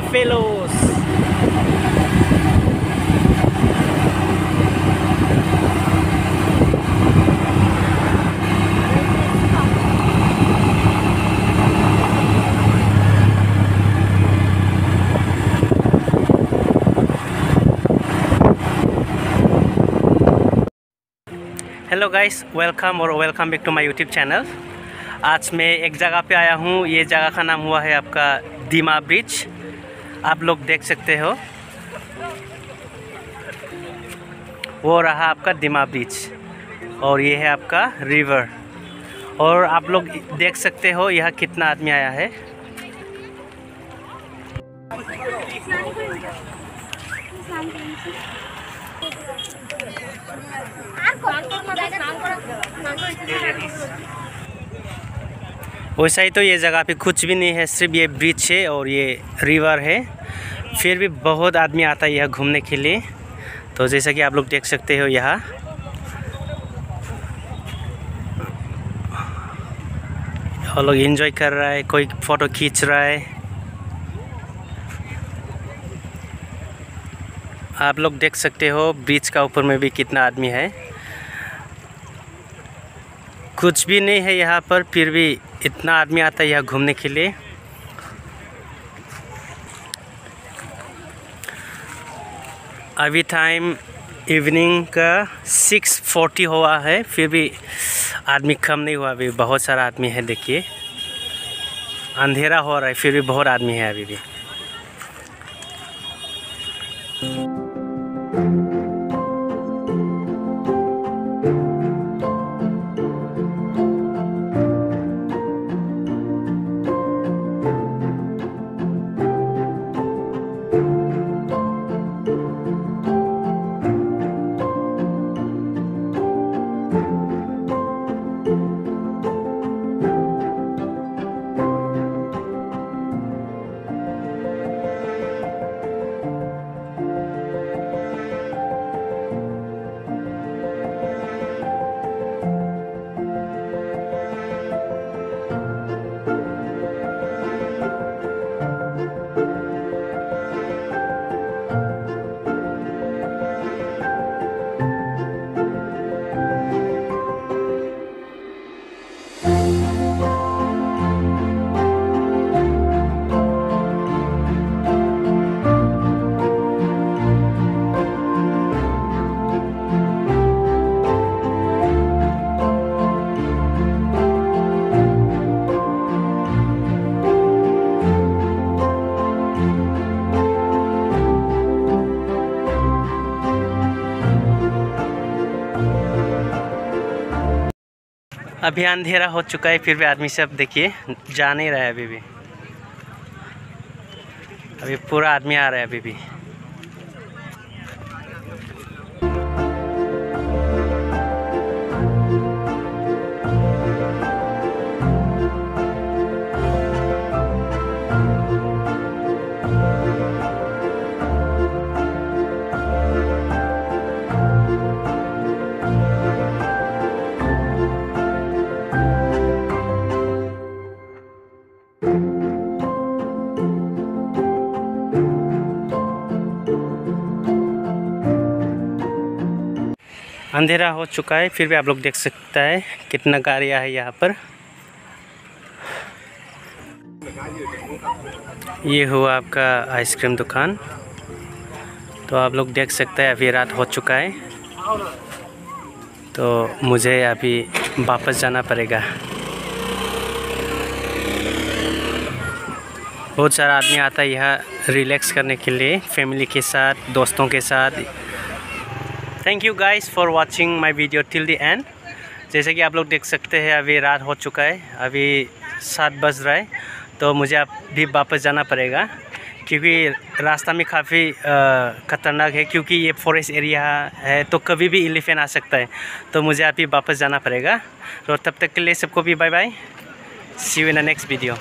buffaloes. Hello guys welcome और welcome back to my YouTube channel आज मैं एक जगह पे आया हूँ, ये जगह का नाम हुआ है आपका दीमा ब्रिज आप लोग देख सकते हो। वो रहा आपका दिमा ब्रिज और ये है आपका रिवर। और आप लोग देख सकते हो यहाँ कितना आदमी आया है। वैसा ही तो ये जगह पे कुछ भी नहीं है, सिर्फ़ ये ब्रिज है और ये रिवर है। फिर भी बहुत आदमी आता है यहाँ घूमने के लिए। तो जैसा कि आप लोग देख सकते हो यहाँ। और लोग एंजॉय कर रहा है, कोई फ़ोटो खींच रहा है। आप लोग देख सकते हो ब्रिज का ऊपर में भी कितना आदमी है। कुछ भी नहीं है यहाँ पर, फिर भी इतना आदमी आता है यहाँ घूमने के लिए। अभी टाइम इवनिंग का सिक्स फोर्टी हुआ है, फिर भी आदमी कम नहीं हुआ, अभी बहुत सारा आदमी है, देखिए। अंधेरा हो रहा है, फिर भी बहुत आदमी है अभी भी। अभी अंधेरा हो चुका है, फिर भी आदमी सब देखिए, जा नहीं रहा है अभी भी। अभी पूरा आदमी आ रहा है अभी भी। अंधेरा हो चुका है, फिर भी आप लोग देख सकता है कितना गाड़ियाँ है यहाँ पर। ये हुआ आपका आइसक्रीम दुकान। तो आप लोग देख सकते हैं, अभी रात हो चुका है। तो मुझे अभी वापस जाना पड़ेगा। बहुत सारा आदमी आता है यहाँ रिलैक्स करने के लिए, फैमिली के साथ, दोस्तों के साथ। Thank you guys for watching my video till the end जैसे कि आप लोग देख सकते हैं, अभी रात हो चुका है, अभी सात बज रहा है तो मुझे अभी वापस जाना पड़ेगा, क्योंकि रास्ता में काफ़ी ख़तरनाक है, क्योंकि ये फॉरेस्ट एरिया है तो कभी भी एलिफेंट आ सकता है तो मुझे अभी वापस जाना पड़ेगा। तो तब तक के लिए सबको भी bye bye see you in the next video